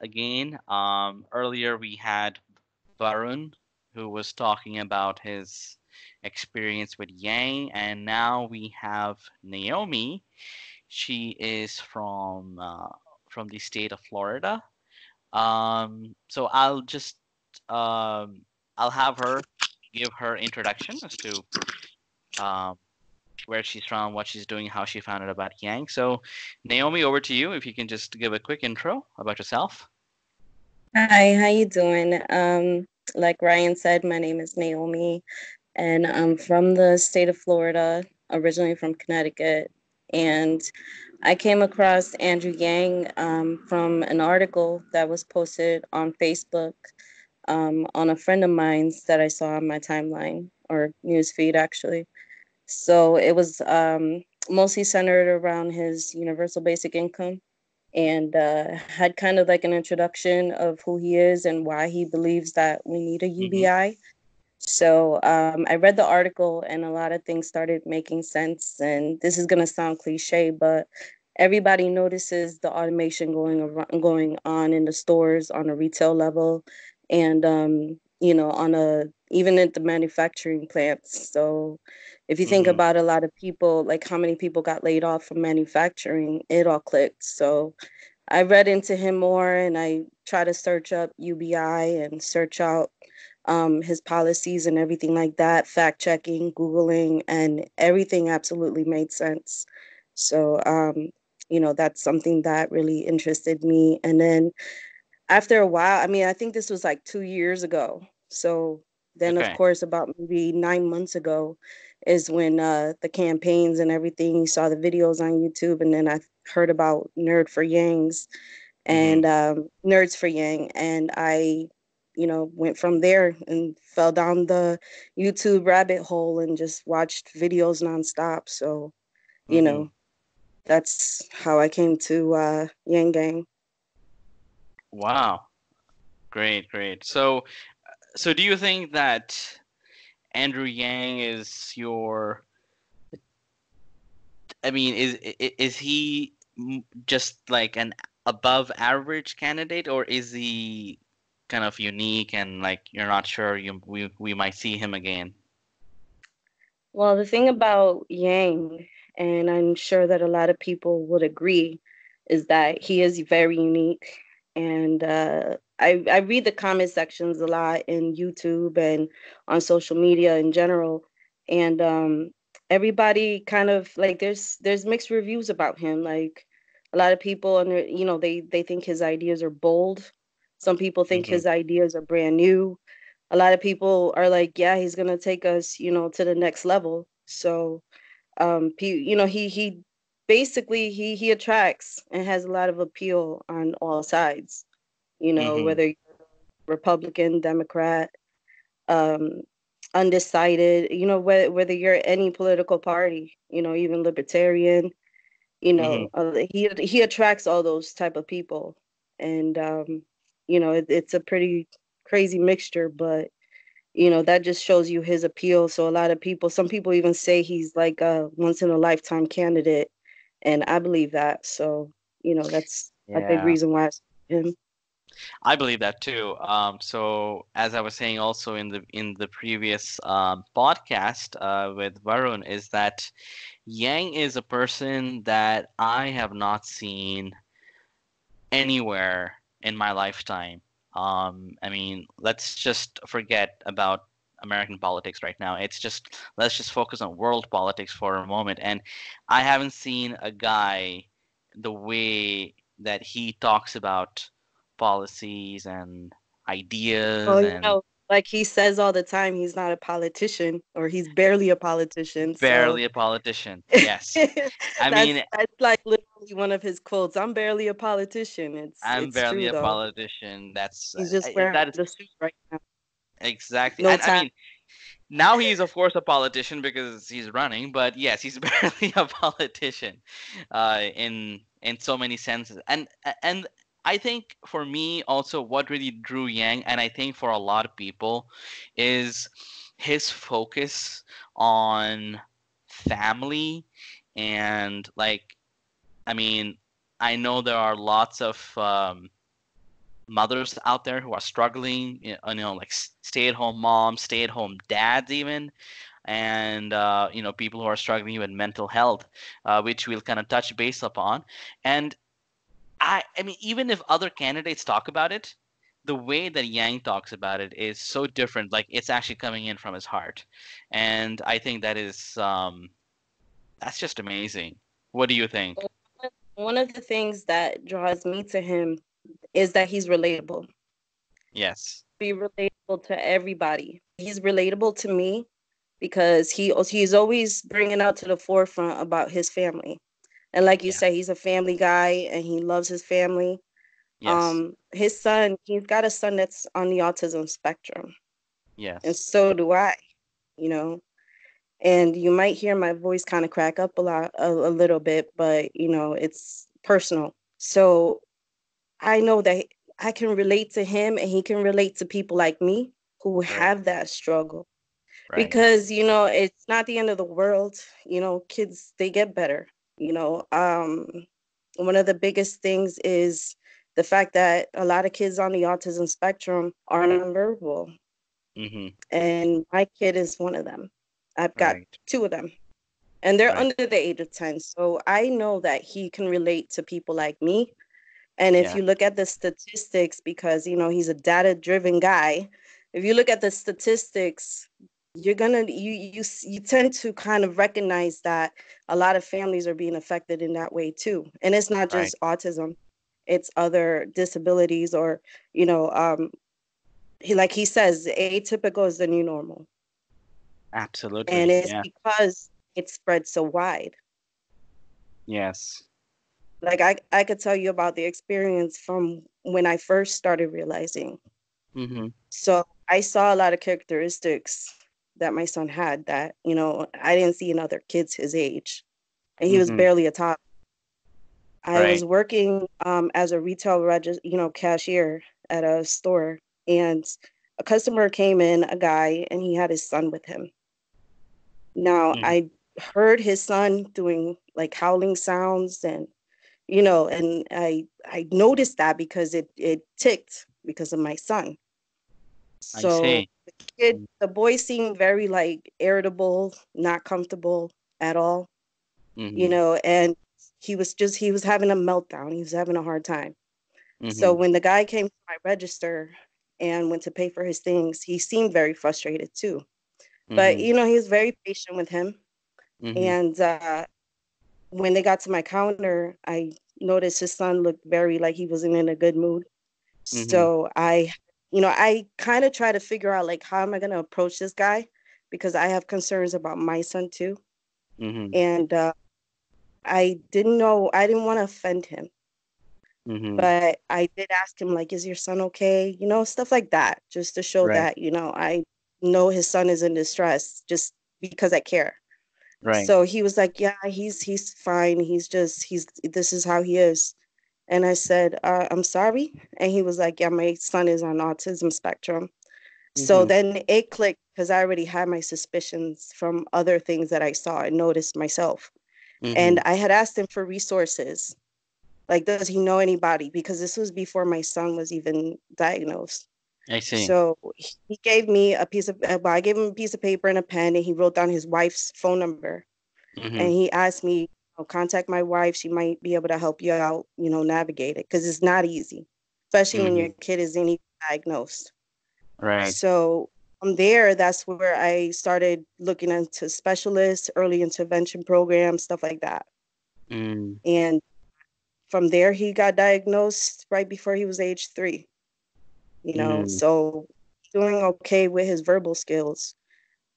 again. Um, earlier we had Varun, who was talking about his experience with Yang, and now we have Naomi. She is from uh, from the state of Florida. Um, so I'll just um, I'll have her give her introduction as to um, where she's from, what she's doing, how she found out about Yang. So, Naomi, over to you. If you can just give a quick intro about yourself. Hi, how you doing? Um, like Ryan said, my name is Naomi, and I'm from the state of Florida, originally from Connecticut. And I came across Andrew Yang um, from an article that was posted on Facebook um, on a friend of mine's that I saw on my timeline or newsfeed, actually. So it was um, mostly centered around his universal basic income and uh, had kind of like an introduction of who he is and why he believes that we need a UBI. Mm-hmm. So um, I read the article and a lot of things started making sense. And this is going to sound cliche, but everybody notices the automation going around, going on in the stores on a retail level and um, you know on a even at the manufacturing plants so if you think mm-hmm. about a lot of people like how many people got laid off from manufacturing it all clicked. So i read into him more and i try to search up ubi and search out um, his policies and everything like that fact checking googling and everything absolutely made sense. So um, you know that's something that really interested me. And then after a while i mean i think this was like two years ago. So then okay. of course about maybe nine months ago is when uh, the campaigns and everything you saw the videos on youtube and then i heard about nerd for yangs and mm-hmm. um, nerds for yang and i you know went from there and fell down the youtube rabbit hole and just watched videos nonstop so you mm-hmm. know that's how i came to uh, yang gang wow great great so so do you think that Andrew Yang is your I mean is is he just like an above average candidate or is he kind of unique and like you're not sure you we we might see him again? Well, the thing about Yang and I'm sure that a lot of people would agree is that he is very unique and uh, I, I read the comment sections a lot in YouTube and on social media in general, and um, everybody kind of like there's there's mixed reviews about him. Like a lot of people, and you know they they think his ideas are bold. Some people think mm-hmm. his ideas are brand new. A lot of people are like, yeah, he's gonna take us, you know, to the next level. So, um, you know, he he basically he he attracts and has a lot of appeal on all sides you know, mm-hmm. whether Republican, Democrat, um, undecided, you know, whether, whether you're any political party, you know, even libertarian, you know, mm-hmm. uh, he he attracts all those type of people, and um, you know, it, it's a pretty crazy mixture, but you know that just shows you his appeal. So a lot of people, some people even say he's like a once in a lifetime candidate, and I believe that. So you know, that's yeah. a big reason why I him. I believe that too. Um, so as I was saying also in the in the previous um, podcast uh, with Varun, is that Yang is a person that I have not seen anywhere in my lifetime. Um, I mean, let's just forget about American politics right now. It's just let's just focus on world politics for a moment. And I haven't seen a guy the way that he talks about policies and ideas. Oh, and, know, like he says all the time, he's not a politician or he's barely a politician. Barely so. a politician. Yes. I mean, that's like literally one of his quotes. I'm barely a politician. It's I'm it's barely true, a though. politician. That's he's just wearing that is, the suit right now. Exactly. No and, I mean, now he's of course a politician because he's running, but yes, he's barely a politician, uh, in in so many senses. And and I think for me also what really drew Yang, and I think for a lot of people, is his focus on family and like, I mean, I know there are lots of um, mothers out there who are struggling, you know, like stay-at-home moms, stay-at-home dads, even, and uh, you know, people who are struggling with mental health, uh, which we'll kind of touch base upon. And I, I mean, even if other candidates talk about it, the way that Yang talks about it is so different. Like it's actually coming in from his heart, and I think that is um, that's just amazing. What do you think? One of the things that draws me to him is that he's relatable. Yes. Be relatable to everybody. He's relatable to me because he he's always bringing out to the forefront about his family. And like you yeah. say, he's a family guy and he loves his family. Yes. Um, his son, he's got a son that's on the autism spectrum. Yes. And so do I, you know. And you might hear my voice kind of crack up a lot, a, a little bit, but you know, it's personal. So I know that I can relate to him and he can relate to people like me who right. have that struggle. Right. Because, you know, it's not the end of the world. You know, kids, they get better. You know, um, one of the biggest things is the fact that a lot of kids on the autism spectrum are nonverbal. Mm-hmm. And my kid is one of them. I've got right. two of them. And they're right. under the age of 10. So I know that he can relate to people like me. And if yeah. you look at the statistics, because you know he's a data-driven guy, if you look at the statistics, you're gonna you you you tend to kind of recognize that a lot of families are being affected in that way too. And it's not just right. autism it's other disabilities or you know um he like he says atypical is the new normal absolutely and it's yeah. because it spread so wide yes like I, I could tell you about the experience from when i first started realizing mm-hmm. so i saw a lot of characteristics that my son had that you know i didn't see in other kids his age and he mm-hmm. was barely a top I right. was working um, as a retail regis- you know, cashier at a store, and a customer came in, a guy, and he had his son with him. Now mm. I heard his son doing like howling sounds, and you know, and I I noticed that because it it ticked because of my son. So the kid, mm. the boy seemed very like irritable, not comfortable at all. Mm-hmm. You know, and he was just he was having a meltdown. He was having a hard time. Mm-hmm. So when the guy came to my register and went to pay for his things, he seemed very frustrated too. Mm-hmm. But you know, he was very patient with him. Mm-hmm. And uh, when they got to my counter, I noticed his son looked very like he wasn't in a good mood. Mm-hmm. So I, you know, I kind of try to figure out like how am I going to approach this guy because I have concerns about my son too. Mm-hmm. And uh, I didn't know, I didn't want to offend him. Mm-hmm. But I did ask him, like, is your son okay? You know, stuff like that, just to show right. that, you know, I know his son is in distress just because I care. Right. So he was like, yeah, he's he's fine. He's just he's this is how he is. And I said, uh, I'm sorry. And he was like, yeah, my son is on autism spectrum. Mm-hmm. So then it clicked because I already had my suspicions from other things that I saw and noticed myself. Mm-hmm. And I had asked him for resources. Like, does he know anybody? Because this was before my son was even diagnosed. I see. So he gave me a piece of, well, I gave him a piece of paper and a pen, and he wrote down his wife's phone number. Mm-hmm. And he asked me, know, contact my wife. She might be able to help you out, you know, navigate it because it's not easy, especially mm-hmm. when your kid is any diagnosed. Right. So from there, that's where I started looking into specialists, early intervention programs, stuff like that. Mm. And from there, he got diagnosed right before he was age three. You know, mm. so doing okay with his verbal skills.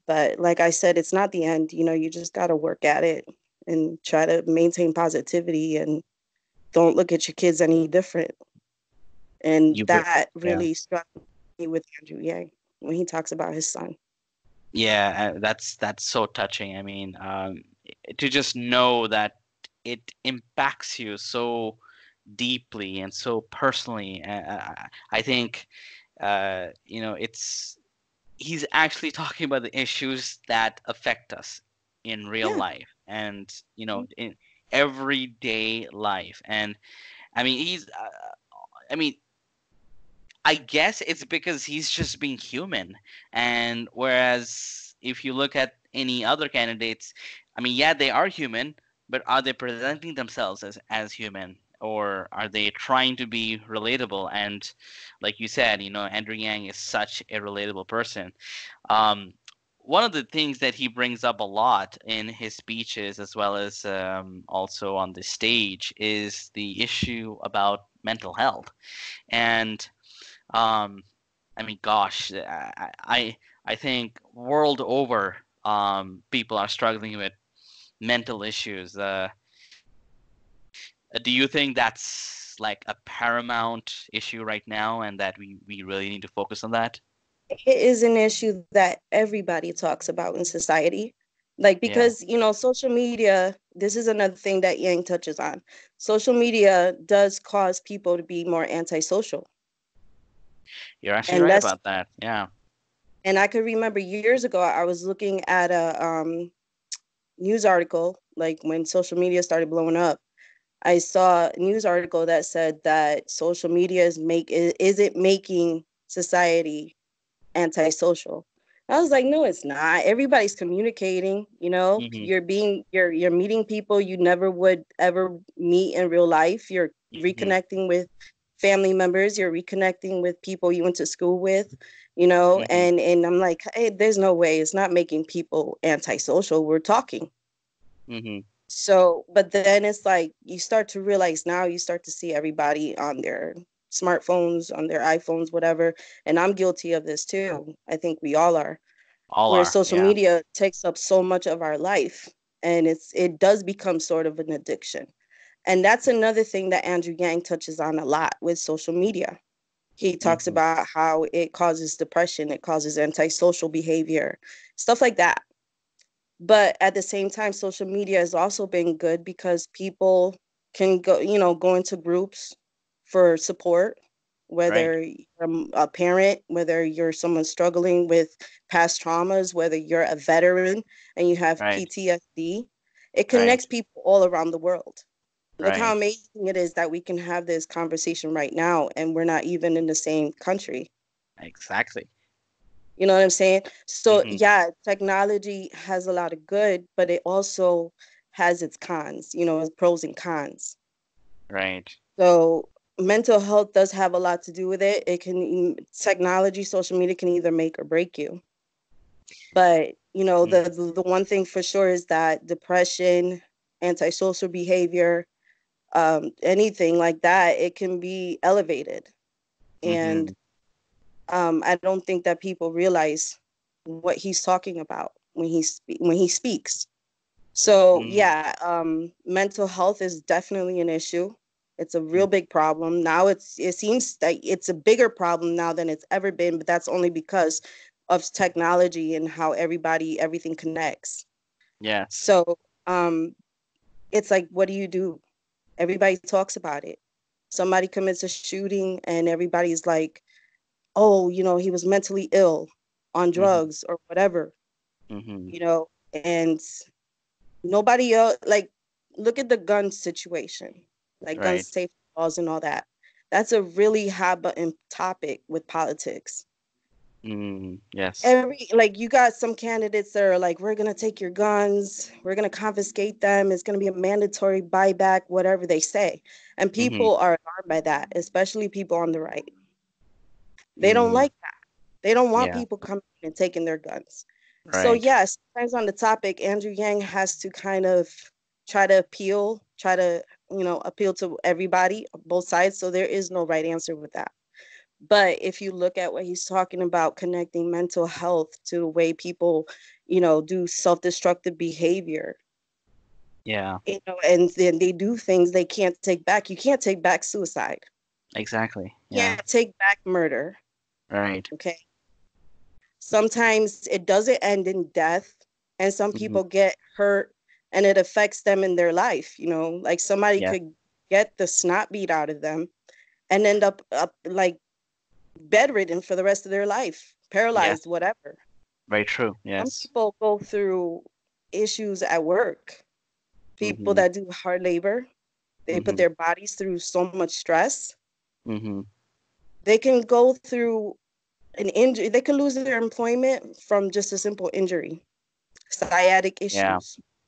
But like I said, it's not the end. You know, you just got to work at it and try to maintain positivity and don't look at your kids any different. And you that really yeah. struck me with Andrew Yang when he talks about his son. Yeah, uh, that's that's so touching. I mean, um, to just know that it impacts you so deeply and so personally. Uh, I think, uh, you know, it's he's actually talking about the issues that affect us in real yeah. life and you know mm-hmm. in everyday life and i mean he's uh, i mean I guess it's because he's just being human. And whereas if you look at any other candidates, I mean, yeah, they are human, but are they presenting themselves as as human? or are they trying to be relatable and like you said you know andrew yang is such a relatable person um, one of the things that he brings up a lot in his speeches as well as um, also on the stage is the issue about mental health. And um, i mean gosh i i, I think world over um, people are struggling with mental issues uh, do you think that's like a paramount issue right now and that we, we really need to focus on that it is an issue that everybody talks about in society. Like because yeah. you know social media this is another thing that yang touches on. Social media does cause people to be more antisocial. You're actually and right about that. Yeah. And i could remember years ago i was looking at a um, news article like when social media started blowing up i saw a news article that said that social media is make is it making society antisocial. I was like, no, it's not. Everybody's communicating, you know, mm-hmm. you're being you're you're meeting people you never would ever meet in real life. You're mm-hmm. reconnecting with family members, you're reconnecting with people you went to school with, you know, mm-hmm. and and I'm like, hey, there's no way it's not making people antisocial. We're talking. Mm-hmm. So, but then it's like you start to realize now you start to see everybody on their smartphones, on their iPhones, whatever. And I'm guilty of this too. I think we all are. All where are, social yeah. media takes up so much of our life and it's it does become sort of an addiction. And that's another thing that Andrew Yang touches on a lot with social media. He talks mm-hmm. about how it causes depression, it causes antisocial behavior, stuff like that. But at the same time, social media has also been good because people can go, you know, go into groups for support, whether right. you're a parent, whether you're someone struggling with past traumas, whether you're a veteran and you have right. PTSD. It connects right. people all around the world. Look how amazing it is that we can have this conversation right now and we're not even in the same country. Exactly. You know what I'm saying? So, mm-hmm. yeah, technology has a lot of good, but it also has its cons, you know, pros and cons. Right. So, mental health does have a lot to do with it. It can technology, social media can either make or break you. But you know, mm. the, the one thing for sure is that depression, antisocial behavior, um, anything like that, it can be elevated. Mm-hmm. And um, I don't think that people realize what he's talking about when he spe- when he speaks. So mm. yeah, um, mental health is definitely an issue. It's a real mm. big problem. Now it's it seems that it's a bigger problem now than it's ever been, but that's only because of technology and how everybody everything connects. Yeah. So um it's like what do you do? Everybody talks about it. Somebody commits a shooting and everybody's like, "Oh, you know, he was mentally ill on mm-hmm. drugs mm-hmm. or whatever." Mm-hmm. You know, and nobody else like look at the gun situation like right. gun safety laws and all that. That's a really hot button topic with politics. Mm, yes. Every like you got some candidates that are like, we're gonna take your guns, we're gonna confiscate them, it's gonna be a mandatory buyback, whatever they say. And mm-hmm. people mm-hmm. are alarmed by that, especially people on the right. They mm. don't like that. They don't want yeah. people coming and taking their guns. Right. So yes, sometimes on the topic, Andrew Yang has to kind of try to appeal, try to you know appeal to everybody both sides so there is no right answer with that. But if you look at what he's talking about connecting mental health to the way people you know do self-destructive behavior. Yeah. You know and then they do things they can't take back. You can't take back suicide. Exactly. Yeah. take back murder. Right. Okay? Sometimes it doesn't end in death and some mm-hmm. people get hurt and it affects them in their life you know like somebody yeah. could get the snot beat out of them and end up up like bedridden for the rest of their life paralyzed yeah. whatever very true yes Some people go through issues at work people mm-hmm. that do hard labor they mm-hmm. put their bodies through so much stress mm-hmm. they can go through an injury. They can lose their employment from just a simple injury, sciatic issues yeah.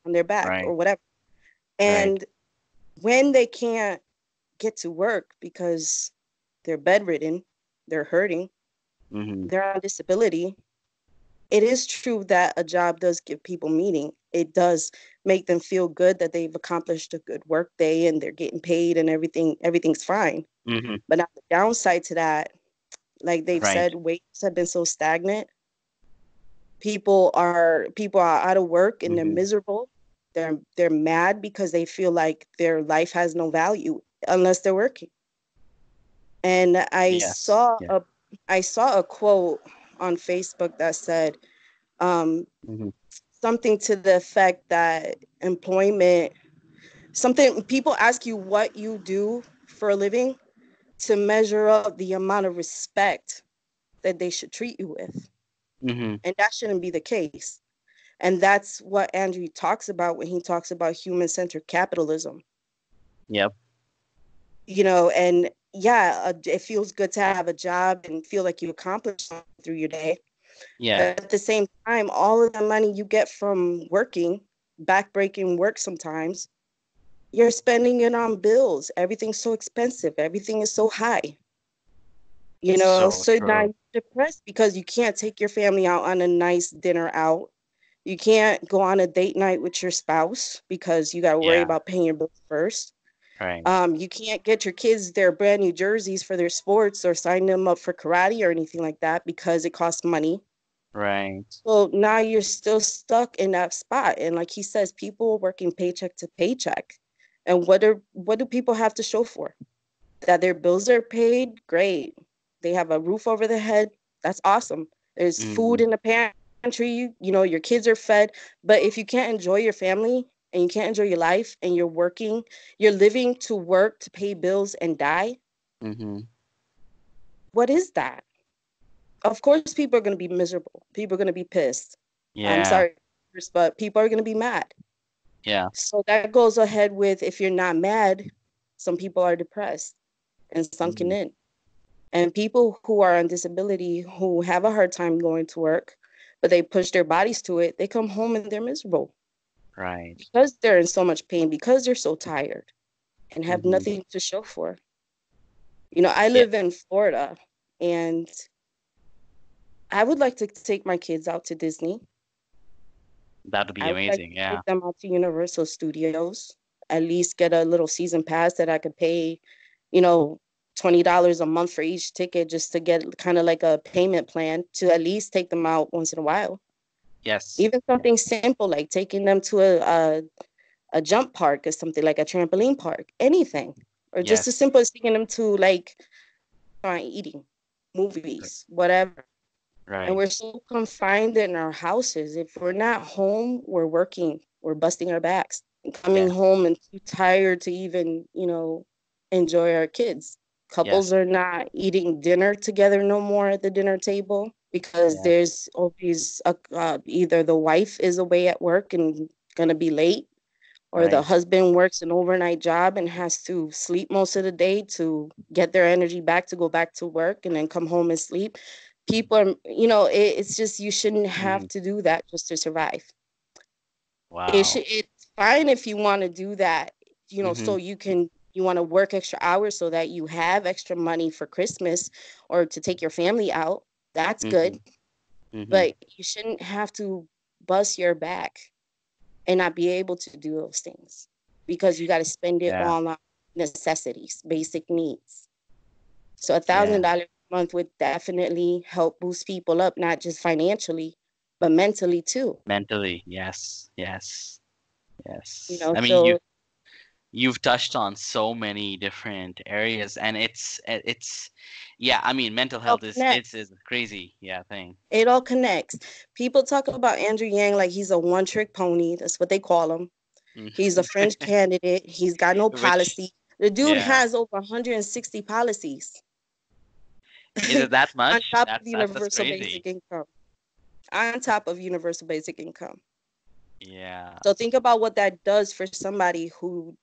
On their back right. or whatever. And right. when they can't get to work because they're bedridden, they're hurting, mm-hmm. they're on disability. It is true that a job does give people meaning. It does make them feel good that they've accomplished a good work day and they're getting paid and everything everything's fine. Mm-hmm. But now the downside to that, like they've right. said, wages have been so stagnant. People are people are out of work and mm-hmm. they're miserable. They're they're mad because they feel like their life has no value unless they're working. And I yes. saw yeah. a I saw a quote on Facebook that said um, mm-hmm. something to the effect that employment something people ask you what you do for a living to measure up the amount of respect that they should treat you with. Mm-hmm. And that shouldn't be the case. And that's what Andrew talks about when he talks about human centered capitalism. Yep. You know, and yeah, uh, it feels good to have a job and feel like you accomplished something through your day. Yeah. But at the same time, all of the money you get from working, backbreaking work sometimes, you're spending it on bills. Everything's so expensive. Everything is so high. You know, so, so now you're depressed because you can't take your family out on a nice dinner out. You can't go on a date night with your spouse because you got to worry yeah. about paying your bills first. Right. Um, you can't get your kids their brand new jerseys for their sports or sign them up for karate or anything like that because it costs money. Right. So now you're still stuck in that spot. And like he says, people working paycheck to paycheck. And what are what do people have to show for? That their bills are paid? Great. They have a roof over their head. That's awesome. There's mm-hmm. food in the pantry. You, you know, your kids are fed. But if you can't enjoy your family and you can't enjoy your life and you're working, you're living to work to pay bills and die. Mm-hmm. What is that? Of course, people are going to be miserable. People are going to be pissed. Yeah. I'm sorry, but people are going to be mad. Yeah. So that goes ahead with if you're not mad, some people are depressed and sunken mm-hmm. in. And people who are on disability who have a hard time going to work, but they push their bodies to it, they come home and they're miserable. Right. Because they're in so much pain, because they're so tired and have mm-hmm. nothing to show for. You know, I live yeah. in Florida and I would like to take my kids out to Disney. That would be amazing. Like yeah. Take them out to Universal Studios. At least get a little season pass that I could pay, you know, twenty dollars a month for each ticket just to get kind of like a payment plan to at least take them out once in a while. Yes. Even something simple like taking them to a a, a jump park or something like a trampoline park, anything, or yes. just as simple as taking them to like fine eating, movies, whatever. Right. And we're so confined in our houses. If we're not home, we're working, we're busting our backs, coming yeah. home and too tired to even, you know, enjoy our kids. Couples are not eating dinner together no more at the dinner table because yeah. there's always a, uh, either the wife is away at work and gonna be late, or right. the husband works an overnight job and has to sleep most of the day to get their energy back to go back to work and then come home and sleep people are you know it, it's just you shouldn't have mm. to do that just to survive wow it should, it's fine if you want to do that you know mm-hmm. so you can you want to work extra hours so that you have extra money for christmas or to take your family out that's mm-hmm. good mm-hmm. but you shouldn't have to bust your back and not be able to do those things because you got to spend it yeah. on necessities basic needs so a thousand dollars a month would definitely help boost people up, not just financially, but mentally too. Mentally, yes, yes, yes. You know, I mean, so, you you've touched on so many different areas, and it's it's yeah. I mean, mental health is it's is crazy yeah thing. It all connects. People talk about Andrew Yang like he's a one trick pony. That's what they call him. Mm. He's a French candidate. He's got no policy. Which, the dude yeah. has over 160 policies. Is it that much? on top that's, of universal basic income. On top of universal basic income. Yeah. So think about what that does for somebody who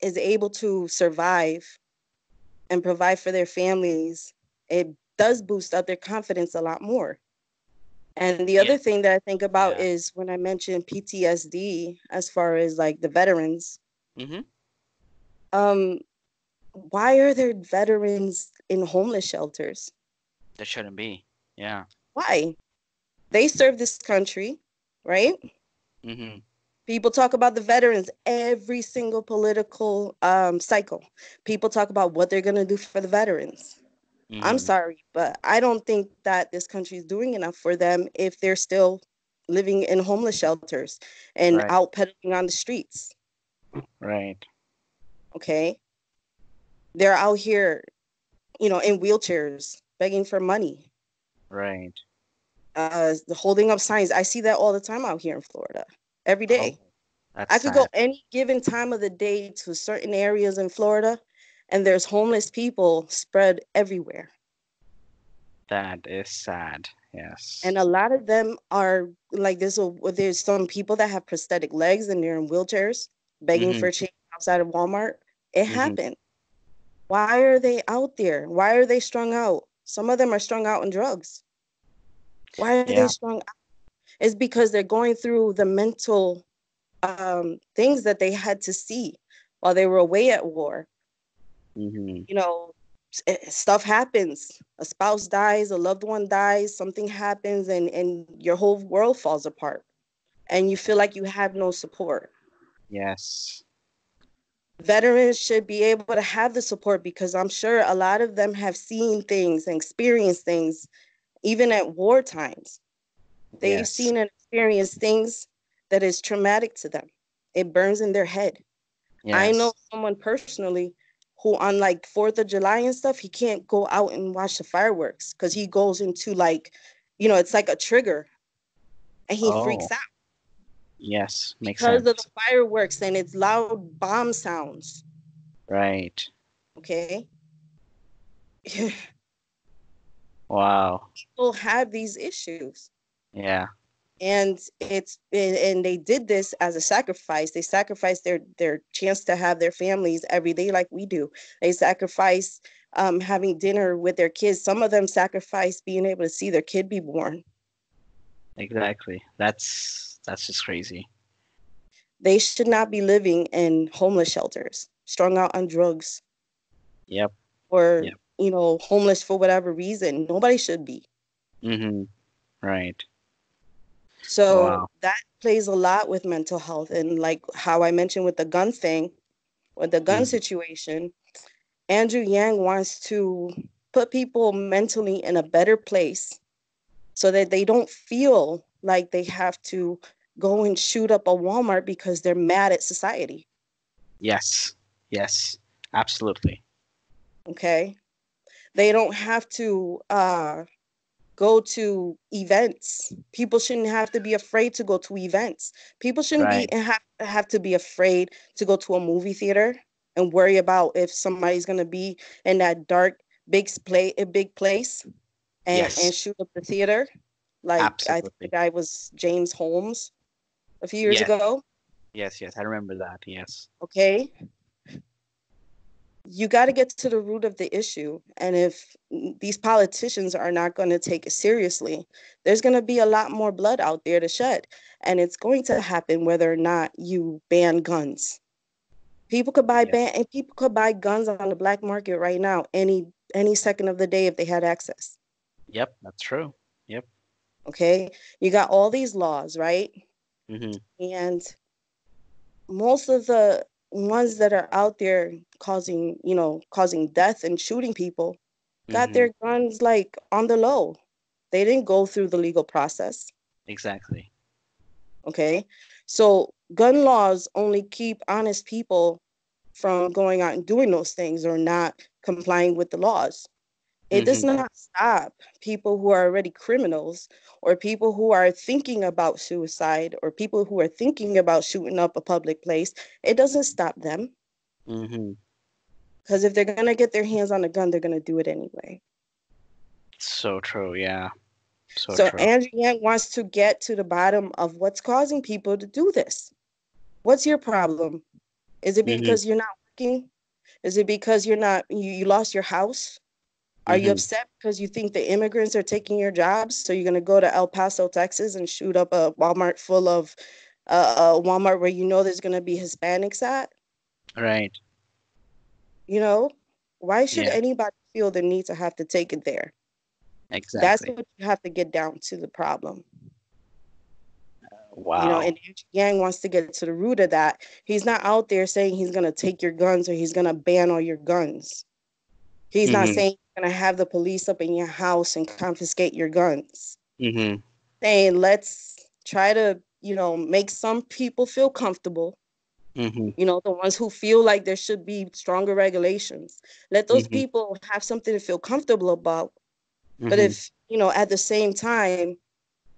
is able to survive and provide for their families it does boost up their confidence a lot more. And the other thing that I think about Yeah. is when I mentioned PTSD, as far as like the veterans, hmm um, why are there veterans in homeless shelters? That shouldn't be. Yeah. Why? They serve this country, right? hmm People talk about the veterans every single political um, cycle. People talk about what they're going to do for the veterans. I'm sorry, but I don't think that this country is doing enough for them if they're still living in homeless shelters and Right. out peddling on the streets. Right. Okay. They're out here, you know, in wheelchairs, begging for money, Right. uh, holding up signs. I see that all the time out here in Florida, every day. Oh, I could go any given time of the day to certain areas in Florida, and there's homeless people spread everywhere. That is sad. Yes. And a lot of them are like there's a there's some people that have prosthetic legs and they're in wheelchairs begging Mhm. for change outside of Walmart. It Mhm. happened. Why are they out there? Why are they strung out? Some of them are strung out on drugs. Why are Yeah. they strung out? It's because they're going through the mental um, things that they had to see while they were away at war. hmm You know, eh, stuff happens. A spouse dies, a loved one dies, something happens, and and your whole world falls apart, and you feel like you have no support. Yes. Veterans should be able to have the support because I'm sure a lot of them have seen things and experienced things, even at war times. They've Yes. seen and experienced things that is traumatic to them. It burns in their head. I know someone personally who on like Fourth of July and stuff, he can't go out and watch the fireworks because he goes into like, you know, it's like a trigger, and he freaks Oh, out Yes. Makes sense. because sense. of the fireworks and it's loud bomb sounds. Right. Okay, Wow. people have these issues, Yeah. and it's and, they did this as a sacrifice. They sacrificed their their chance to have their families every day like we do. They sacrifice um, having dinner with their kids. Some of them sacrifice being able to see their kid be born. Exactly. That's that's just crazy. They should not be living in homeless shelters, strung out on drugs, Yep. or Yep. you know, homeless for whatever reason. Nobody should be. Mm-hmm. Right. So Wow. that plays a lot with mental health, and like how I mentioned with the gun thing, with the gun Mhm. situation, Andrew Yang wants to put people mentally in a better place so that they don't feel like they have to go and shoot up a Walmart because they're mad at society. Yes. Yes. Absolutely. Okay. They don't have to uh, go to events. People shouldn't have to be afraid to go to events. People shouldn't Right. be have, have to be afraid to go to a movie theater and worry about if somebody's going to be in that dark big play a big place and, Yes. and shoot up the theater. Like I think Absolutely. the guy was James Holmes a few years Yes. ago. Yes. Yes. I remember that. Yes. okay you got to get to the root of the issue and if these politicians are not going to take it seriously there's going to be a lot more blood out there to shed and it's going to happen whether or not you ban guns people could buy ban and people could buy guns on the black market right now any any second of the day if they had access Yep. That's true. Yep. Okay you got all these laws right hmm and most of the ones that are out there causing you know causing death and shooting people got Mhm. their guns like on the low they didn't go through the legal process Exactly. okay so gun laws only keep honest people from going out and doing those things or not complying with the laws it does not stop people who are already criminals or people who are thinking about suicide or people who are thinking about shooting up a public place it doesn't stop them because if they're going to get their hands on a gun they're going to do it anyway So true. Yeah. So, so true. andrew yang wants to get to the bottom of what's causing people to do this what's your problem is it Mhm. because you're not working is it because you're not you, you lost your house Are mm-hmm. you upset because you think the immigrants are taking your jobs? So you're going to go to El Paso, Texas and shoot up a Walmart full of uh, a Walmart where you know there's going to be Hispanics at? Right. You know, why should yeah. anybody feel the need to have to take it there? Exactly. That's what you have to get down to the problem. Wow. You know, and Yang wants to get to the root of that. He's not out there saying he's going to take your guns or he's going to ban all your guns. He's mm-hmm. not saying he's going to have the police up in your house and confiscate your guns. Mm-hmm. Saying, let's try to, you know, make some people feel comfortable. Mm-hmm. You know, the ones who feel like there should be stronger regulations. Let those mm-hmm. people have something to feel comfortable about. But mm-hmm. if, you know, at the same time,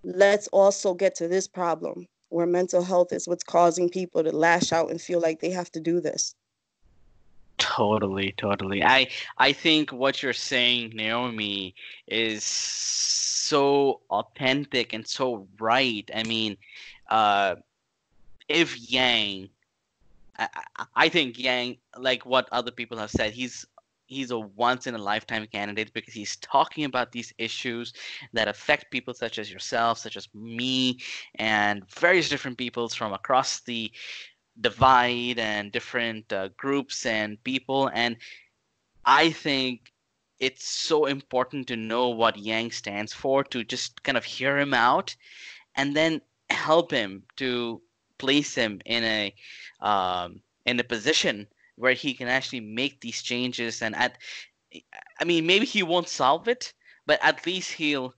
let's also get to this problem where mental health is what's causing people to lash out and feel like they have to do this totally totally. I i think what you're saying naomi is so authentic and so right. I mean uh if yang I, I think yang like what other people have said he's he's a once in a lifetime candidate because he's talking about these issues that affect people such as yourself, such as me, and various different peoples from across the divide and different uh, groups and people. And I think it's so important to know what Yang stands for, to just kind of hear him out and then help him to place him in a um, in a position where he can actually make these changes and at i mean maybe he won't solve it but at least he'll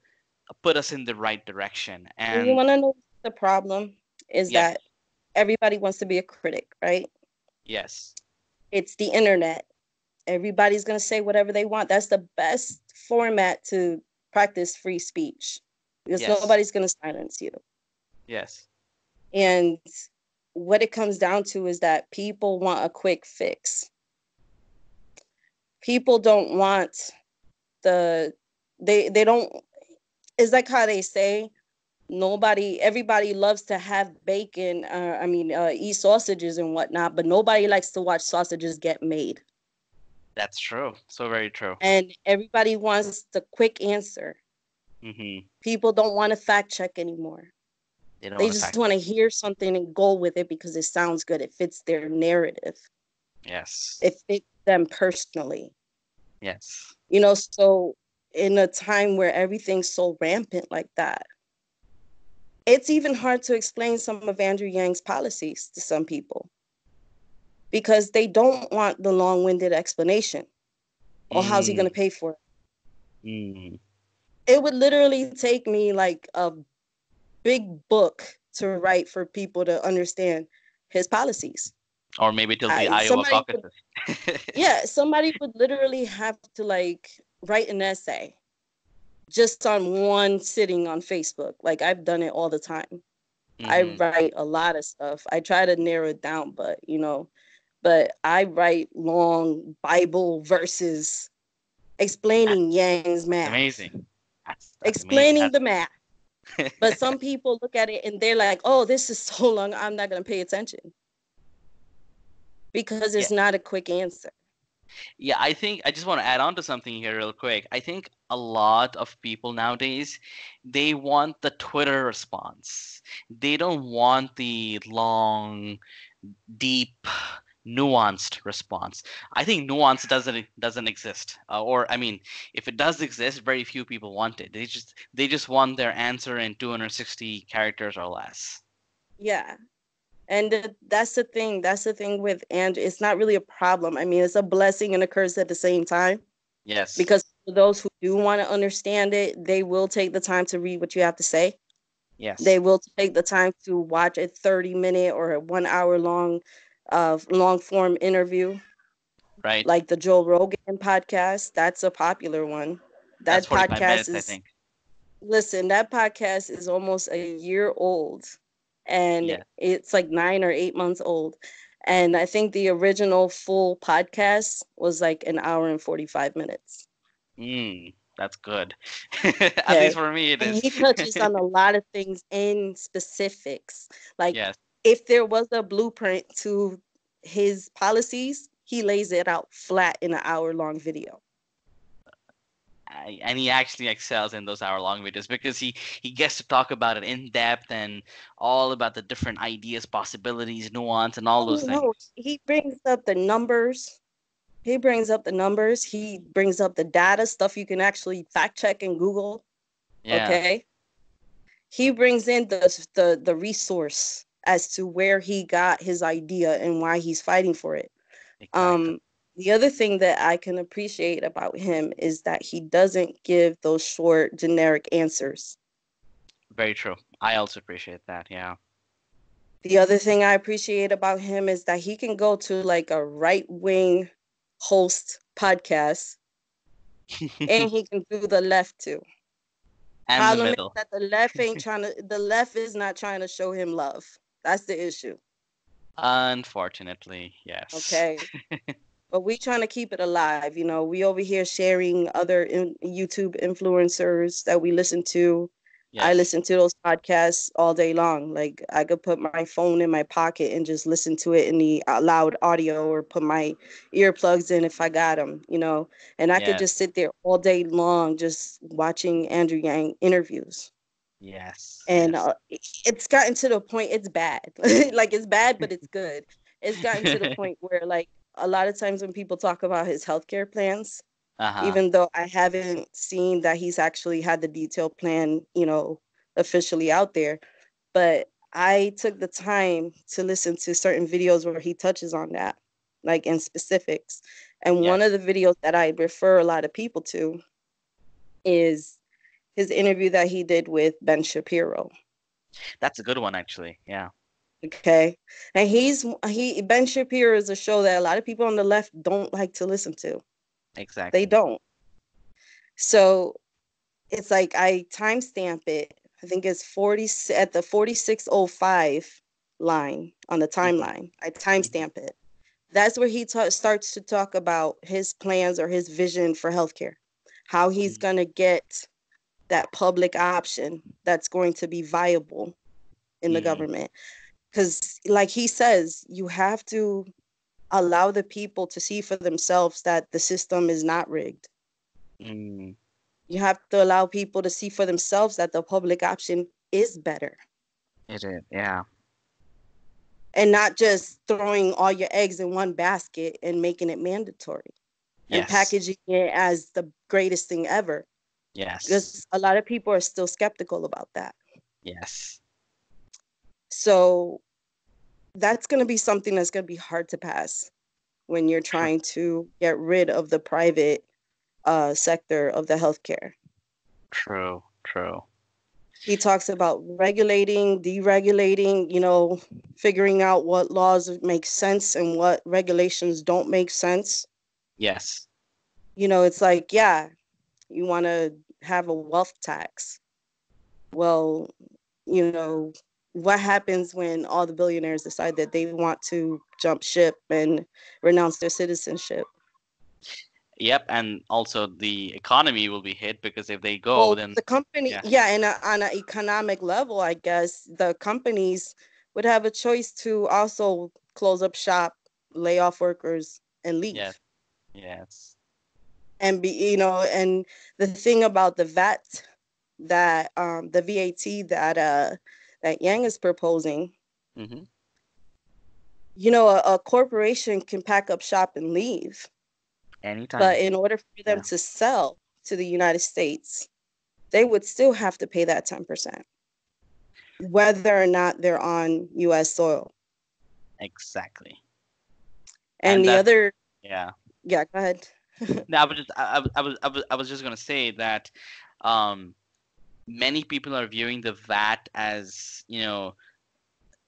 put us in the right direction and you want to know the problem is yeah. that everybody wants to be a critic right? Yes. It's the internet. Everybody's going to say whatever they want. That's the best format to practice free speech because yes. nobody's going to silence you. Yes. And what it comes down to is that people want a quick fix. People don't want the they they don't it's like how they say nobody everybody loves to have bacon uh, i mean uh, eat sausages and whatnot but nobody likes to watch sausages get made that's true so very true and everybody wants the quick answer mm-hmm. people don't want to fact check anymore they, they just want to hear something and go with it because it sounds good. It fits their narrative. Yes. It fits them personally. Yes. You know, so in a time where everything's so rampant like that, it's even hard to explain some of Andrew Yang's policies to some people because they don't want the long winded explanation. Or mm. how's he going to pay for it? Mm. It would literally take me like a big book to write for people to understand his policies. Or maybe till the I, Iowa caucuses. yeah, somebody would literally have to like write an essay just on one sitting on Facebook. Like I've done it all the time. Mm-hmm. I write a lot of stuff. I try to narrow it down, but you know, but I write long Bible verses explaining that's Yang's math. Amazing. That's, that's explaining amazing. the math but some people look at it and they're like, oh, this is so long, I'm not going to pay attention because it's yeah. not a quick answer. Yeah, I think I just want to add on to something here real quick. I think a lot of people nowadays they want the Twitter response. They don't want the long, deep nuanced response. I think nuance doesn't doesn't exist, uh, or I mean, if it does exist, very few people want it. They just they just want their answer in 260 characters or less. Yeah, and that's the thing. That's the thing with and it's not really a problem. I mean, it's a blessing and a curse at the same time. Yes. Because for those who do want to understand it, they will take the time to read what you have to say. Yes. They will take the time to watch a 30 minute or a one hour long of long form interview. Right. Like the Joe Rogan podcast. That's a popular one. That podcast minutes, is I think. Listen, that podcast is almost a year old and yeah. it's like nine or eight months old. And I think the original full podcast was like an hour and 45 minutes. Mm, that's good. At least for me, it is. And he touches on a lot of things in specifics. Like yes if there was a blueprint to his policies, he lays it out flat in an hour long video. and he actually excels in those hour long videos because he he gets to talk about it in depth and all about the different ideas possibilities nuance and all those things he brings up the numbers he brings up the numbers he brings up the data stuff you can actually fact check and google yeah. okay he brings in the, the the resource as to where he got his idea and why he's fighting for it exactly. um the other thing that I can appreciate about him is that he doesn't give those short, generic answers. Very true. I also appreciate that. Yeah. The other thing I appreciate about him is that he can go to like a right wing host podcast and he can do the left too. And Problem the middle. is that the left ain't trying to the left is not trying to show him love. That's the issue. Unfortunately, yes. Okay. but we trying to keep it alive. You know, we over here sharing other in, YouTube influencers that we listen to. Yes. I listen to those podcasts all day long. Like I could put my phone in my pocket and just listen to it in the uh, loud audio, or put my earplugs in if I got them. You know, and I yes. could just sit there all day long just watching Andrew Yang interviews. Yes. And yes. Uh, it's gotten to the point. It's bad. like it's bad, but it's good. It's gotten to the point where like a lot of times when people talk about his healthcare plans, uh-huh. even though I haven't seen that he's actually had the detailed plan, you know, officially out there, but I took the time to listen to certain videos where he touches on that, like in specifics. And yeah. one of the videos that I refer a lot of people to is his interview that he did with Ben Shapiro. That's a good one, actually. Yeah. Okay. And he's he Ben Shapiro is a show that a lot of people on the left don't like to listen to. Exactly. They don't. So it's like I timestamp it. I think it's 40 at the 4605 line on the mm-hmm. timeline. I timestamp it. That's where he ta- starts to talk about his plans or his vision for healthcare, how he's mm-hmm. going to get that public option that's going to be viable in the mm-hmm. government because like he says you have to allow the people to see for themselves that the system is not rigged. Mm. you have to allow people to see for themselves that the public option is better. It is yeah. And not just throwing all your eggs in one basket and making it mandatory yes. and packaging it as the greatest thing ever. Yes. Because a lot of people are still skeptical about that. Yes. So that's going to be something that's going to be hard to pass when you're trying to get rid of the private uh, sector of the healthcare. True, true. He talks about regulating, deregulating, you know, figuring out what laws make sense and what regulations don't make sense. Yes. You know, it's like, yeah, you want to have a wealth tax. Well, you know, what happens when all the billionaires decide that they want to jump ship and renounce their citizenship? Yep, and also the economy will be hit because if they go, well, then the company, yeah, yeah and on an economic level, I guess the companies would have a choice to also close up shop, lay off workers, and leave. Yes. Yes. And be, you know, and the thing about the VAT, that um, the VAT that uh that Yang is proposing, mm-hmm. you know, a, a, corporation can pack up shop and leave. Anytime. But in order for them yeah. to sell to the United States, they would still have to pay that 10%, whether or not they're on US soil. Exactly. And, and the other. Yeah. Yeah, go ahead. no, I was just I, I was I was I was just gonna say that um many people are viewing the VAT as you know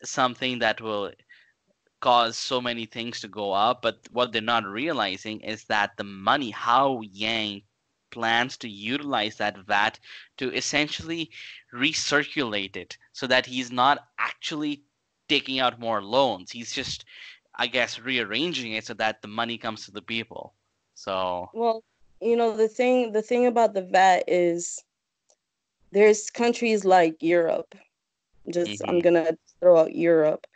something that will cause so many things to go up but what they're not realizing is that the money how yang plans to utilize that vat to essentially recirculate it so that he's not actually taking out more loans. He's just i guess rearranging it so that the money comes to the people. So well you know the thing the thing about the vat is there's countries like Europe. Just mm-hmm. I'm gonna throw out Europe.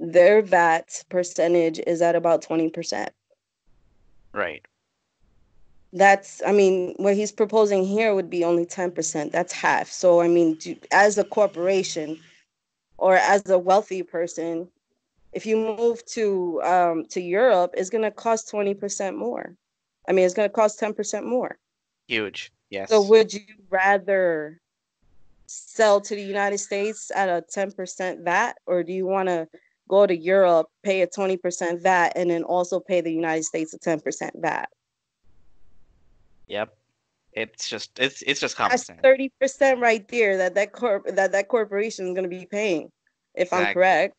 Their VAT percentage is at about twenty percent. Right. that's i mean what he's proposing here would be only 10% that's half so i mean do, as a corporation or as a wealthy person if you move to um, to europe it's going to cost 20% more i mean it's going to cost 10% more huge yes so would you rather sell to the united states at a 10% vat or do you want to go to europe pay a 20% vat and then also pay the united states a 10% vat Yep. It's just it's it's just common That's sense. thirty percent right there that that corp that that corporation is going to be paying, if I'm correct.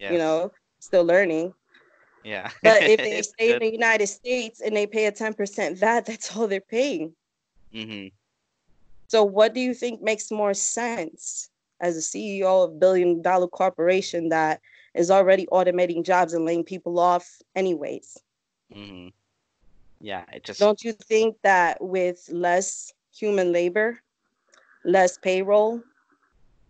Yes. You know, still learning. Yeah. But if they stay in the United States and they pay a ten percent VAT, that's all they're paying. Mhm. So, what do you think makes more sense as a CEO of a billion dollar corporation that is already automating jobs and laying people off, anyways? Mhm. Yeah. It just. Don't you think that with less human labor, less payroll,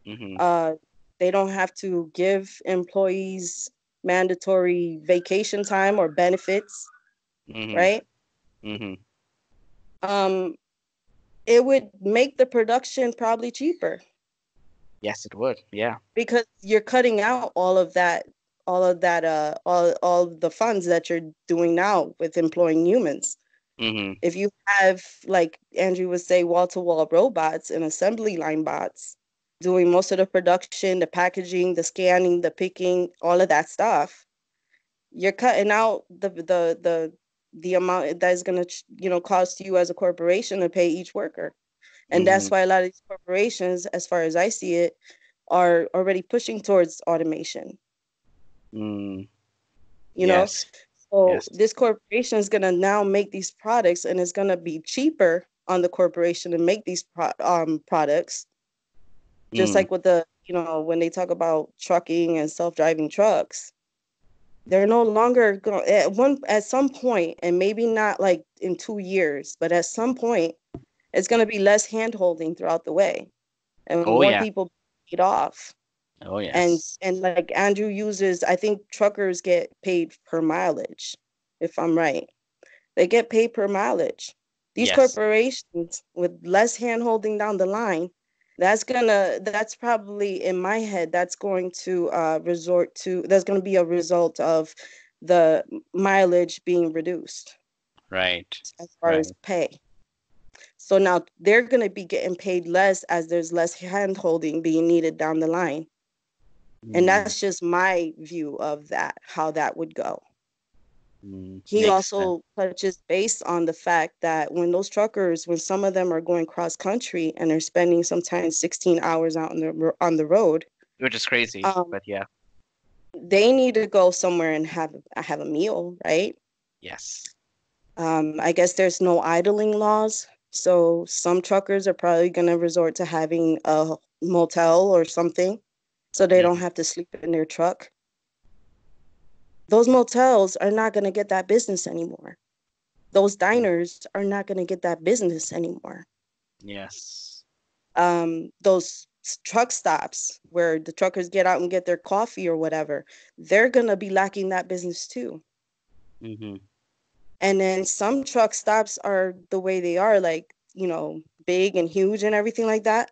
Mhm. uh, they don't have to give employees mandatory vacation time or benefits, Mhm. right? Mhm. Um, it would make the production probably cheaper Yes, it would. Yeah. because you're cutting out all of that, all of that, uh, all all the funds that you're doing now with employing humans. Mhm. If you have, like Andrew would say, wall to wall robots and assembly line bots doing most of the production, the packaging, the scanning, the picking, all of that stuff, you're cutting out the the the the amount that is going to you know cost you as a corporation to pay each worker and that's Mhm. why a lot of these corporations as far as i see it are already pushing towards automation Mm. you know so Yes. this corporation is going to now make these products and it's going to be cheaper on the corporation to make these pro- um, products just Mm. like with the you know when they talk about trucking and self-driving trucks they're no longer going at one at some point and maybe not like in two years but at some point it's going to be less hand holding throughout the way and Oh, more yeah. people get off Oh yes. and and like andrew uses i think truckers get paid per mileage if i'm right they get paid per mileage these Yes. corporations with less hand holding down the line that's gonna that's probably in my head that's going to uh resort to that's going to be a result of the mileage being reduced right. as far as pay so now they're going to be getting paid less as there's less hand holding being needed down the line and Mm. that's just my view of that how that would go Mm. he also touches base on the fact that when those truckers when some of them are going cross country and they're spending sometimes 16 hours out on the on the road which is crazy, um, but yeah. they need to go somewhere and have have a meal right Yes. um, i guess there's no idling laws so some truckers are probably going to resort to having a motel or something so they don't Mhm. have to sleep in their truck those motels are not going to get that business anymore those diners are not going to get that business anymore Yes. um, those truck stops where the truckers get out and get their coffee or whatever they're going to be lacking that business too Mm-hmm. and then some truck stops are the way they are like you know big and huge and everything like that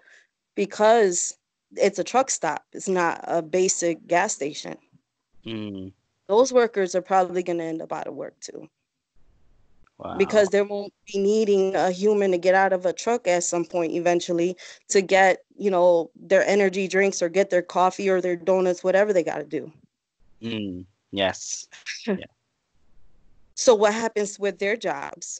because it's a truck stop it's not a basic gas station Mm. Those workers are probably going to end up out of work too Wow. because they won't be needing a human to get out of a truck at some point eventually to get you know their energy drinks or get their coffee or their donuts whatever they got to do Mm. Yes. so what happens with their jobs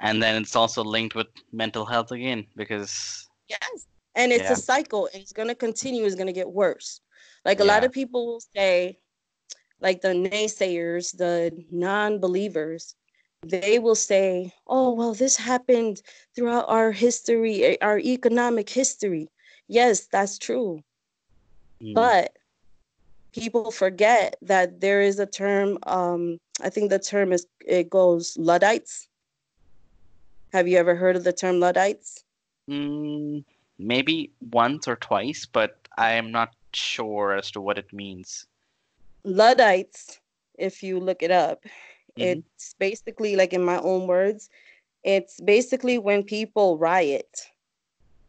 And then it's also linked with mental health again because yes and it's Yeah. a cycle and it's going to continue it's going to get worse like a lot of people will say like the naysayers the non-believers they will say oh well this happened throughout our history eh, our economic history yes that's true Mm. but people forget that there is a term um i think the term is it goes luddites have you ever heard of the term luddites Mm, maybe once or twice, but I am not sure as to what it means. Luddites if you look it up Mm-hmm. It's basically like in my own words, it's basically when people riot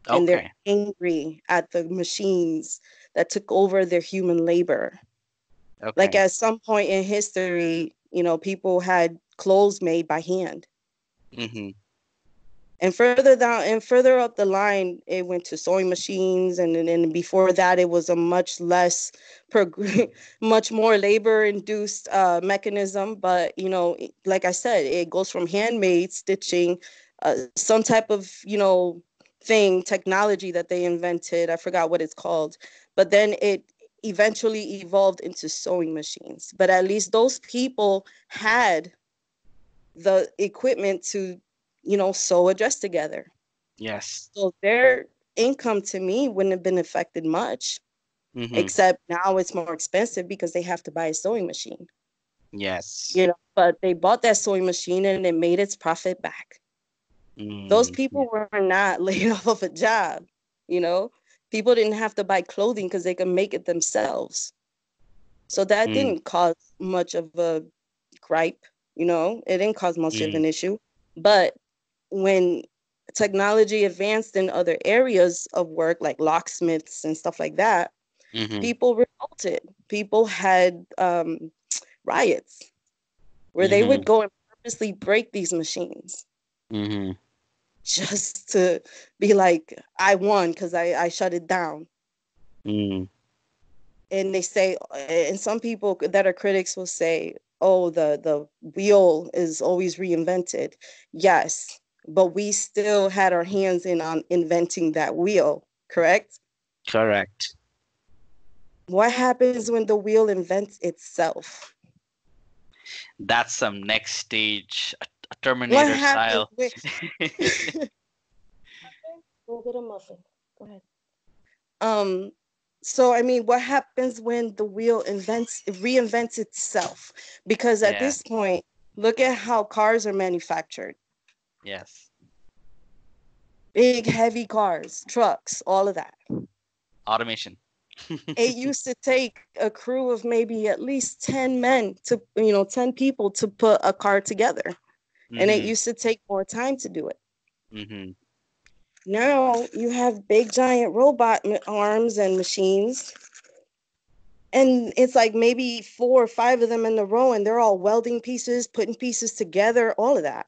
okay. and they're angry at the machines that took over their human labor. Okay. Like at some point in history, you know, people had clothes made by hand. Mm-hmm and further down and further up the line it went to sewing machines and then before that it was a much less much more labor induced uh, mechanism. But you know like i said it goes from handmade stitching uh, some type of you know thing technology that they invented i forgot what it's called but then it eventually evolved into sewing machines. But at least those people had the equipment to you know, sew a dress together. Yes. So their income to me wouldn't have been affected much, mm-hmm. except now it's more expensive because they have to buy a sewing machine. Yes. You know, but they bought that sewing machine and it made its profit back. Mm-hmm. Those people were not laid off of a job, you know. People didn't have to buy clothing because they could make it themselves. So that mm. didn't cause much of a gripe, you know. It didn't cause much mm. of an issue. But when technology advanced in other areas of work, like locksmiths and stuff like that, mm-hmm. people revolted. People had um, riots where mm-hmm. they would mm-hmm. go and purposely break these machines. Mm-hmm. Just to be like, I won because I, I shut it down. Mm. And they say, and some people that are critics will say, oh, the, the wheel is always reinvented. Yes, but we still had our hands in on inventing that wheel, correct? Correct. What happens when the wheel invents itself? That's some next stage, a, Terminator style. When... Go get a muffin. Go ahead. Um, so I mean, what happens when the wheel invents reinvents itself? Because at yeah. this point, look at how cars are manufactured. Yes. Big, heavy cars, trucks, all of that. Automation. it used to take a crew of maybe at least 10 men to, you know, 10 people to put a car together. Mm-hmm. And it mm-hmm. used to take more time to do it. Mm-hmm. Now you have big, giant robot arms and machines. And it's like maybe four or five of them in a row, and they're all welding pieces, putting pieces together, all of that.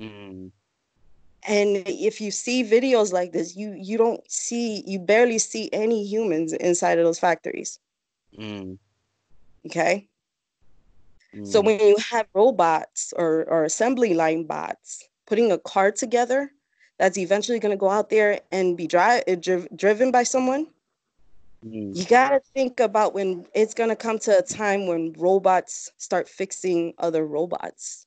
Mm. And if you see videos like this, you you don't see you barely see any humans inside of those factories. Mm. Okay. Mm. So when you have robots or, or assembly line bots putting a car together that's eventually going to go out there and be dri- driv- driven by someone, mm. you got to think about when it's going to come to a time when robots start fixing other robots.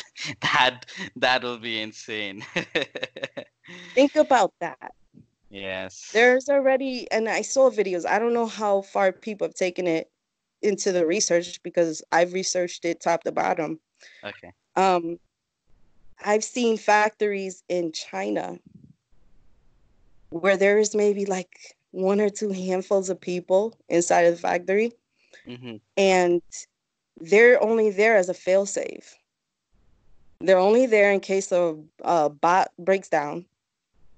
that that'll be insane. Think about that. Yes. There's already and I saw videos. I don't know how far people have taken it into the research because I've researched it top to bottom. Okay. Um I've seen factories in China where there is maybe like one or two handfuls of people inside of the factory. Mm-hmm. And they're only there as a failsafe. They're only there in case a, a bot breaks down.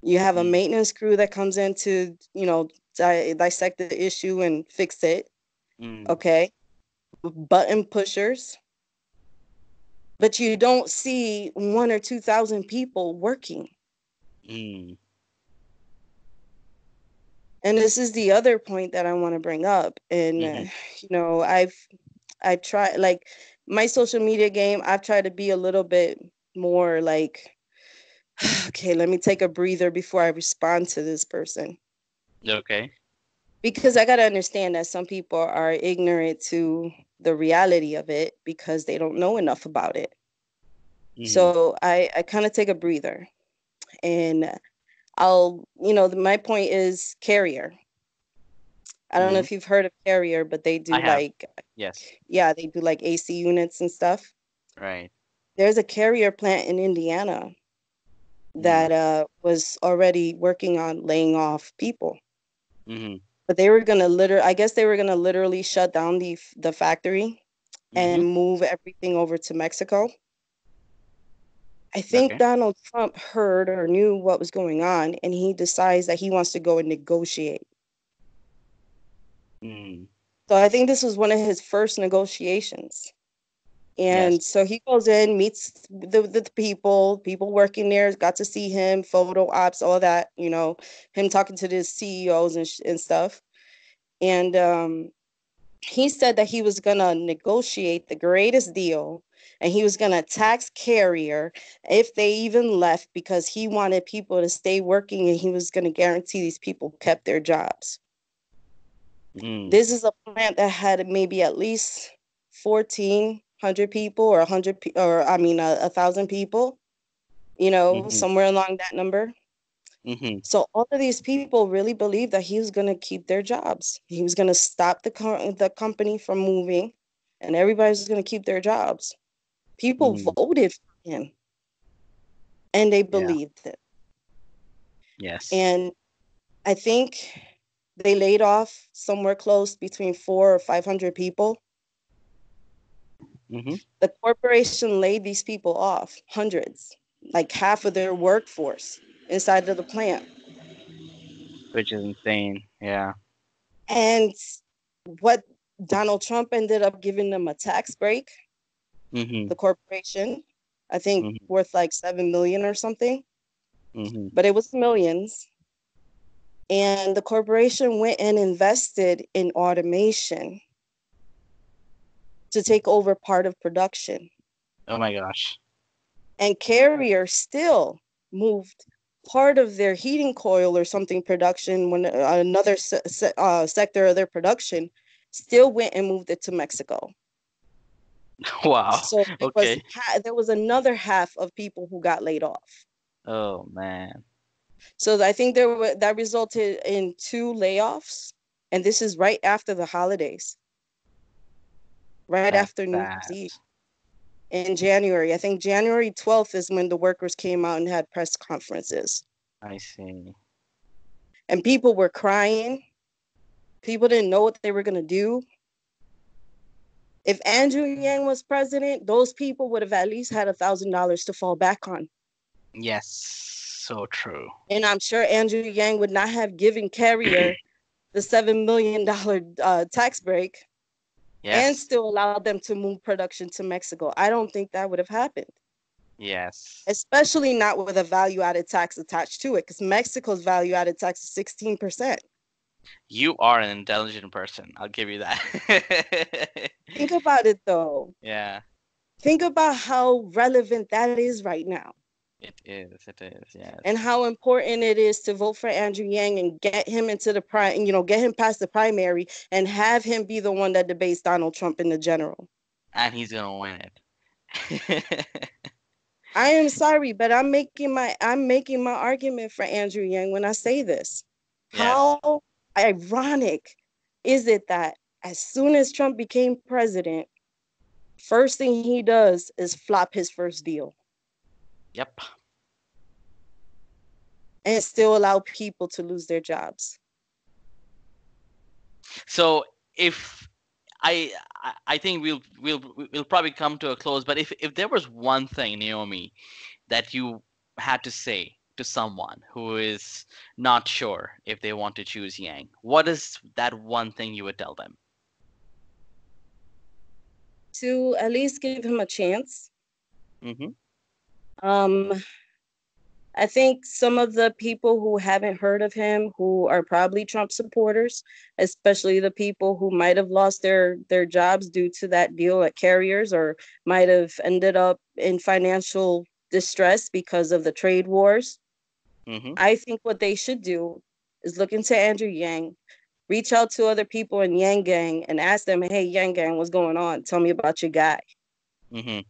You have a mm. maintenance crew that comes in to, you know, di- dissect the issue and fix it. Mm. Okay. Button pushers. But you don't see one or 2,000 people working. Mm. And this is the other point that I want to bring up. And, mm-hmm. uh, you know, I've, I try, like, my social media game, I've tried to be a little bit more like, okay, let me take a breather before I respond to this person. Okay. Because I got to understand that some people are ignorant to the reality of it because they don't know enough about it. Mm-hmm. So I, I kind of take a breather and I'll, you know, my point is carrier. I don't mm-hmm. know if you've heard of Carrier, but they do like yes, yeah, they do like AC units and stuff. Right. There's a Carrier plant in Indiana that mm-hmm. uh, was already working on laying off people. Mm-hmm. But they were gonna literally, I guess they were gonna literally shut down the the factory and Mhm. move everything over to Mexico. I think Okay. Donald Trump heard or knew what was going on, and he decides that he wants to go and negotiate. Mm. So I think this was one of his first negotiations. And Yes. so he goes in, meets the, the people, people working there, got to see him, photo ops, all that, you know, him talking to the CEOs and, and stuff. And um, he said that he was going to negotiate the greatest deal and he was going to tax carrier if they even left because he wanted people to stay working and he was going to guarantee these people kept their jobs. Mm. This is a plant that had maybe at least 1,400 people or 100 pe- or I mean a, a thousand people, you know, Mhm. somewhere along that number. hmm So all of these people really believed that he was going to keep their jobs. He was going to stop the co- the company from moving, and everybody was going to keep their jobs. People Mm. voted for him, and they believed it. Yes. And I think they laid off somewhere close between four or five hundred people. hmm The corporation laid these people off, hundreds, like half of their workforce inside of the plant. Which is insane. Yeah. And what Donald Trump ended up giving them a tax break, hmm the corporation, I think Mhm. worth like seven million or something, hmm but it was millions. And the corporation went and invested in automation to take over part of production. Oh my gosh. And Carrier still moved part of their heating coil or something production when uh, another se- se- uh, sector of their production still went and moved it to Mexico. Wow. So there was ha- there was another half of people who got laid off. Oh man. So I think there were that resulted in two layoffs, and this is right after the holidays, right That's after New. Year's Eve in January. I think January twelfth is when the workers came out and had press conferences, I see. and people were crying. People didn't know what they were gonna do. If Andrew Yang was president, those people would have at least had a thousand dollars to fall back on. Yes. So true. And I'm sure Andrew Yang would not have given Carrier the seven million dollar uh, tax break and still allowed them to move production to Mexico. I don't think that would have happened, Yes. especially not with a value added tax attached to it, because Mexico's value added tax is sixteen percent. You are an intelligent person. I'll give you that. Think about it though. yeah. Think about how relevant that is right now. It is. It is. Yes. and how important it is to vote for Andrew Yang and get him into the prime, you know, get him past the primary and have him be the one that debates Donald Trump in the general. and he's gonna win it. I am sorry, but I'm making my I'm making my argument for Andrew Yang when I say this. Yes. How ironic is it that as soon as Trump became president, first thing he does is flop his first deal Yep. and still allow people to lose their jobs. So if I I- think we'll we'll we'll probably come to a close, but if if there was one thing, Naomi, that you had to say to someone who is not sure if they want to choose Yang, what is that one thing you would tell them? To at least give him a chance Mm-hmm. Um, I think some of the people who haven't heard of him, who are probably Trump supporters, especially the people who might have lost their their jobs due to that deal at carriers, or might have ended up in financial distress because of the trade wars. Mm-hmm. I think what they should do is look into Andrew Yang, reach out to other people in Yang Gang, and ask them, "Hey, Yang Gang, what's going on? Tell me about your guy." Mm-hmm.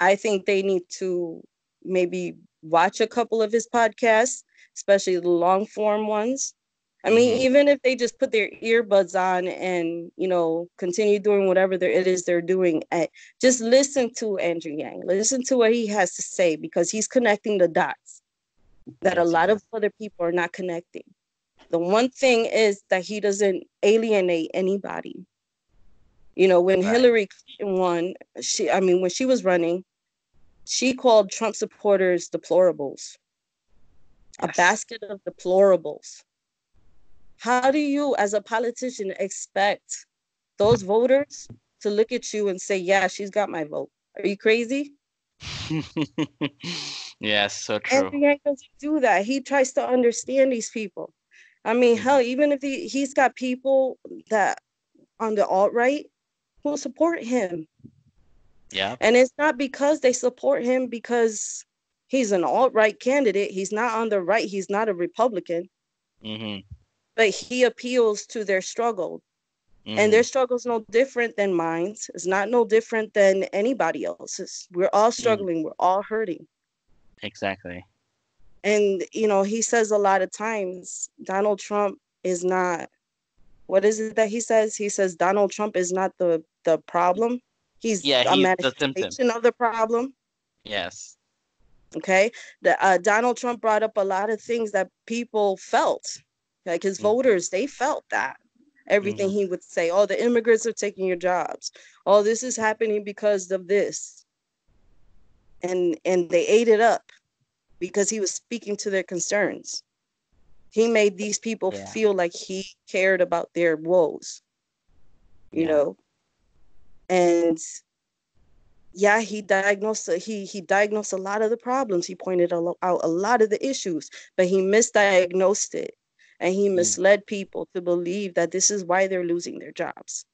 I think they need to maybe watch a couple of his podcasts, especially the long form ones. I mean, Mhm. even if they just put their earbuds on and you know continue doing whatever there it is they're doing, at, just listen to Andrew Yang. Listen to what he has to say because he's connecting the dots that a lot of other people are not connecting. The one thing is that he doesn't alienate anybody. You know, when right. Hillary Clinton won, she I mean when she was running, she called Trump supporters deplorables. Yes. A basket of deplorables. How do you as a politician expect those voters to look at you and say, "Yeah, she's got my vote"? Are you crazy? yes, so true. And Yang doesn't do that. He tries to understand these people. I mean, mm-hmm. hell, even if he, he's got people that on the alt right who support him. Yeah. And it's not because they support him because he's an alt right candidate. He's not on the right. He's not a Republican. Mm-hmm. But he appeals to their struggle. Mm-hmm. And their struggle is no different than mine. It's not no different than anybody else's. We're all mm-hmm. struggling. Mm-hmm. We're all hurting. Exactly. And, you know, he says a lot of times Donald Trump is not, what is it that he says? He says Donald Trump is not the, the problem. He's yeah, a he's the of the problem. Yes. Okay. The, uh, Donald Trump brought up a lot of things that people felt. Like his mm-hmm. voters, they felt that everything mm-hmm. he would say. Oh, the immigrants are taking your jobs. Oh, this is happening because of this. And and they ate it up because he was speaking to their concerns. He made these people yeah. feel like he cared about their woes. You yeah. know. And yeah, he diagnosed he he diagnosed a lot of the problems. He pointed out a lot of the issues, but he misdiagnosed it and he mm. misled people to believe that this is why they're losing their jobs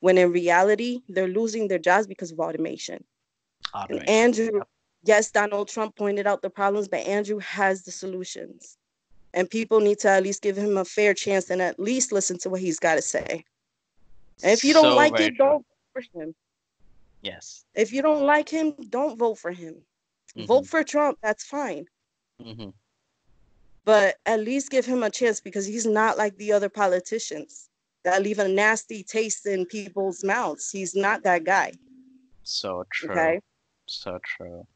when in reality they're losing their jobs because of automation, automation. and andrew yes donald trump pointed out the problems but andrew has the solutions and people need to at least give him a fair chance and at least listen to what he's got to say and if you don't so like it true. don't for him yes if you don't like him don't vote for him mm-hmm. vote for trump that's fine mm-hmm but at least give him a chance because he's not like the other politicians that leave a nasty taste in people's mouths. He's not that guy. So true. Okay. So true.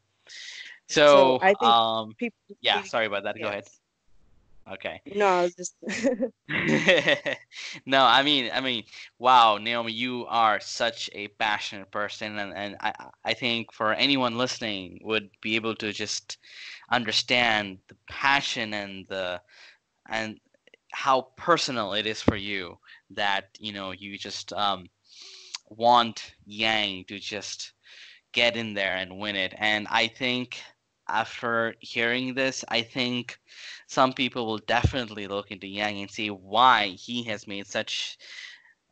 So, so I think um, people yeah, sorry about that. Go ahead. Okay. No, I was just No, I mean I mean, wow, Naomi, you are such a passionate person and, and I I think for anyone listening would be able to just understand the passion and the and how personal it is for you that you know you just um, want Yang to just get in there and win it. And I think after hearing this, I think some people will definitely look into Yang and see why he has made such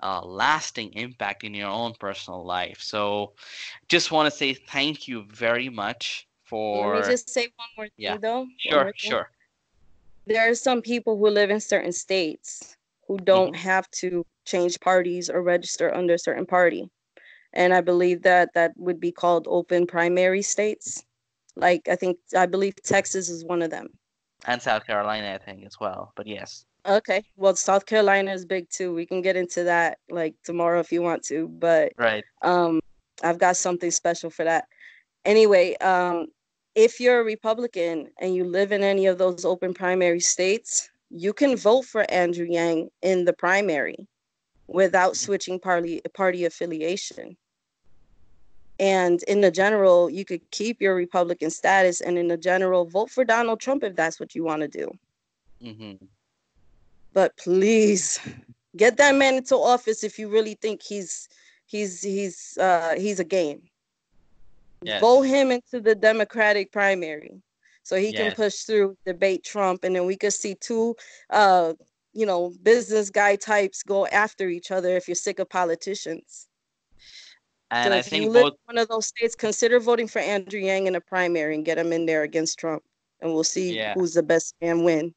a lasting impact in your own personal life. So, just want to say thank you very much for. Let me just say one more thing, yeah. though. Sure, sure. There are some people who live in certain states who don't mm-hmm. have to change parties or register under a certain party. And I believe that that would be called open primary states. Like I think I believe Texas is one of them. And South Carolina, I think, as well. But yes. Okay. Well, South Carolina is big too. We can get into that like tomorrow if you want to. But right. Um, I've got something special for that. Anyway, um, if you're a Republican and you live in any of those open primary states, you can vote for Andrew Yang in the primary without switching party party affiliation. And in the general, you could keep your Republican status, and in the general, vote for Donald Trump if that's what you want to do. Mm-hmm. But please get that man into office if you really think he's he's he's uh, he's a game. Yes. Vote him into the Democratic primary so he yes. can push through, debate Trump, and then we could see two, uh, you know, business guy types go after each other if you're sick of politicians. And so I if think you live both... in one of those states, consider voting for Andrew Yang in a primary and get him in there against Trump, and we'll see yeah. who's the best and win.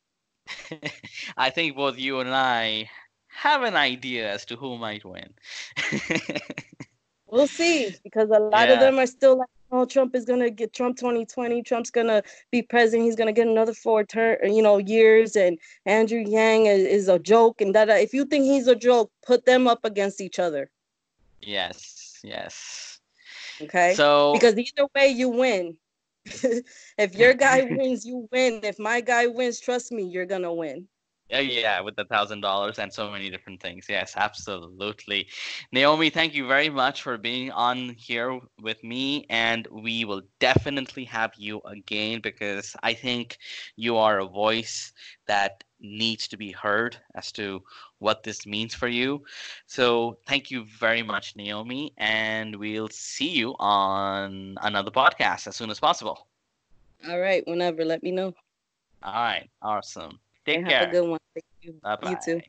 I think both you and I have an idea as to who might win. We'll see because a lot yeah. of them are still like, oh, Trump is gonna get Trump 2020. Trump's gonna be president. He's gonna get another four term, you know, years. And Andrew Yang is, is a joke. And that if you think he's a joke, put them up against each other. Yes. Yes. Okay. So because either way, you win. if your guy wins, you win. If my guy wins, trust me, you're gonna win. Yeah, yeah, with the thousand dollars and so many different things. Yes, absolutely. Naomi, thank you very much for being on here with me, and we will definitely have you again because I think you are a voice that needs to be heard as to what this means for you. So thank you very much, Naomi, and we'll see you on another podcast as soon as possible. All right, whenever, let me know. All right, awesome. Take and care. Have a good one. Thank you. Bye-bye. You too.